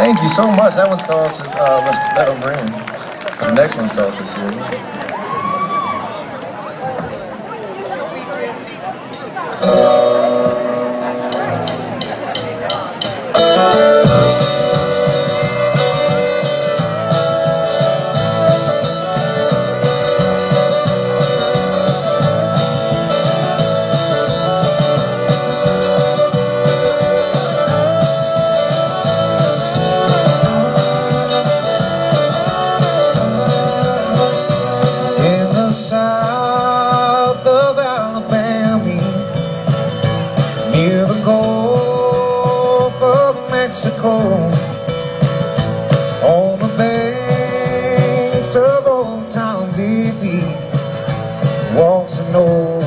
Thank you so much. That one's called uh, Meadow Green. The next one's called Cecilia. Mexico. On the banks of Old Town Baby Walks an old,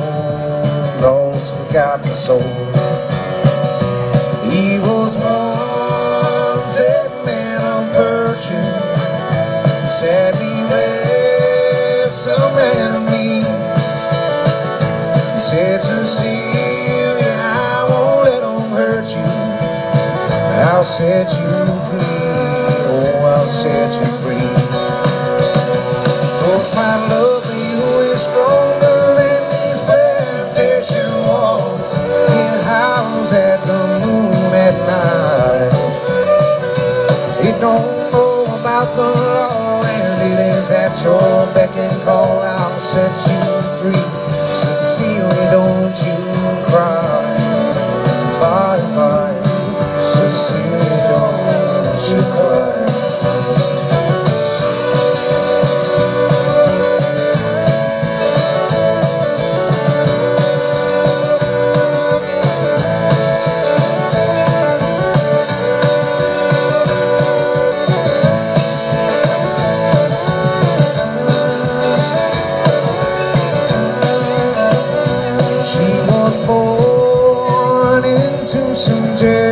lost, forgotten soul I'll set you free, oh, I'll set you free. Cause my love for you is stronger than these plantation walls. It howls at the moon at night. It don't know about the law, and it is at your beck and call. I'll set you free. Cecilia,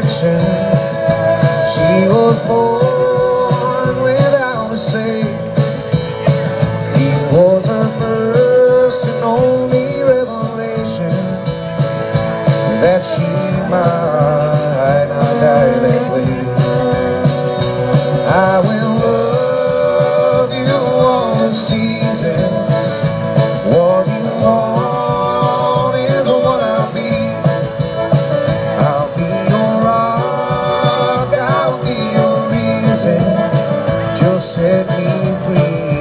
She was born without a say He was her first and only revelation That she might set me free,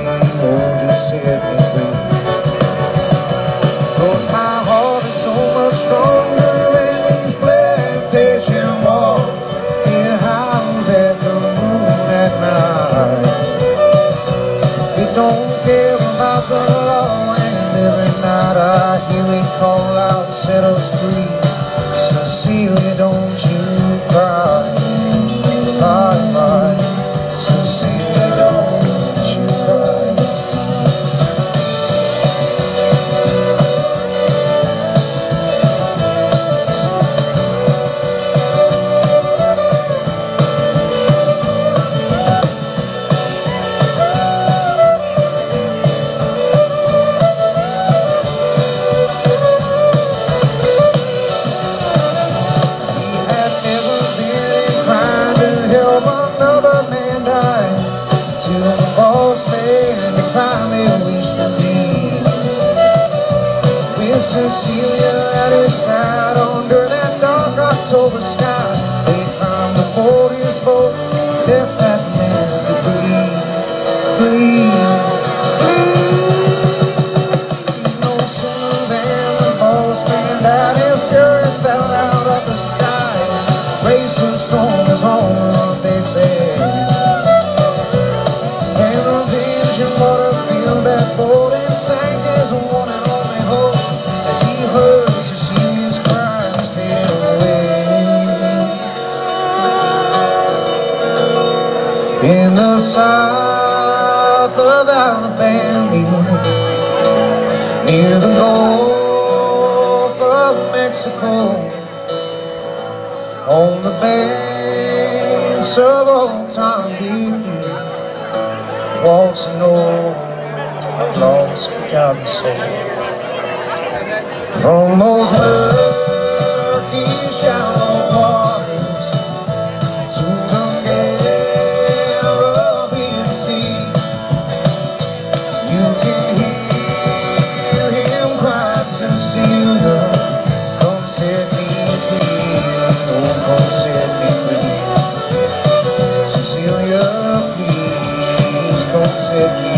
October sky They climbed aboard his boat. Left that man to believe Believe, believe No sooner than the His fell out of the sky. On, they said and water filled that boat and sank his one In the south of Alabama, near the Gulf of Mexico, on the banks of Old Tom walks an old, lost, forgotten soul. From please, please come